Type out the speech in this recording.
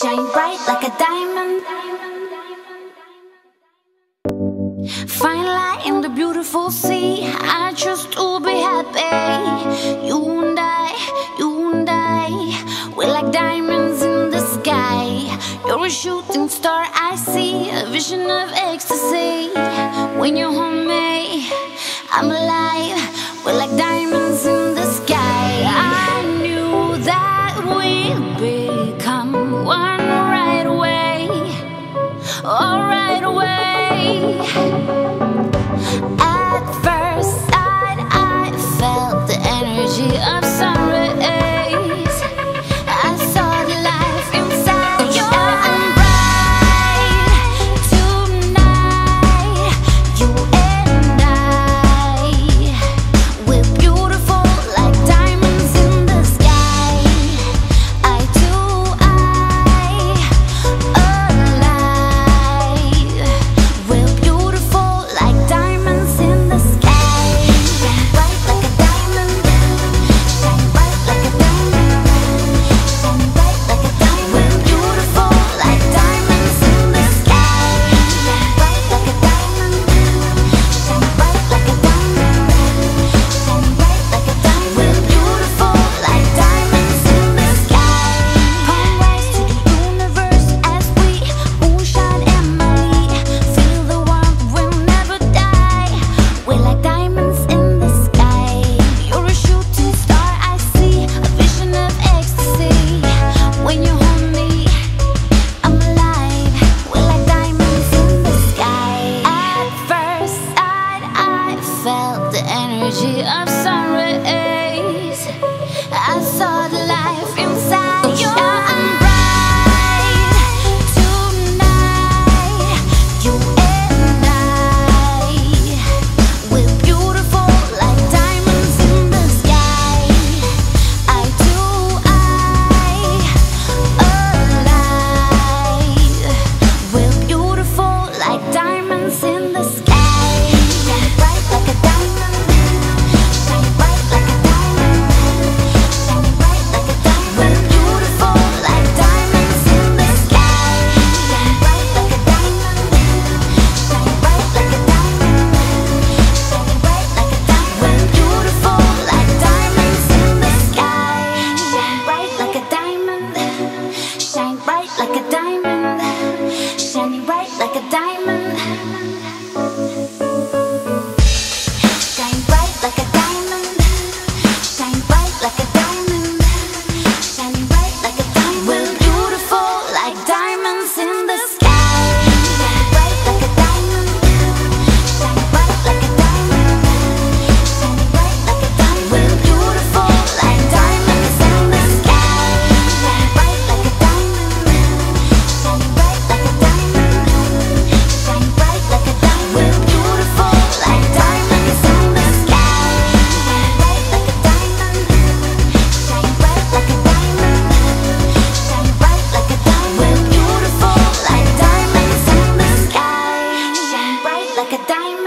shine bright like a diamond. Fine light in the beautiful sea. I choose to be happy. You and I, you and I, we're like diamonds in the sky. You're a shooting star, I see a vision of ecstasy. When you hold me, I'm alive. energy of like a diamond.